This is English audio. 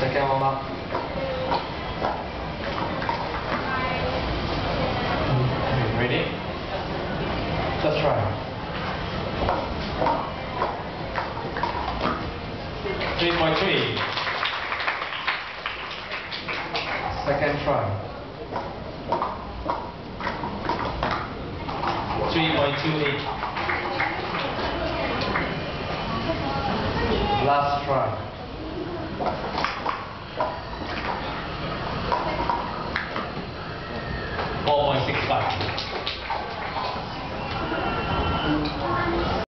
Second one up. Ready? Let's try. Three point three. Second try. Three point two eight. Last try. 播放《吃饭》。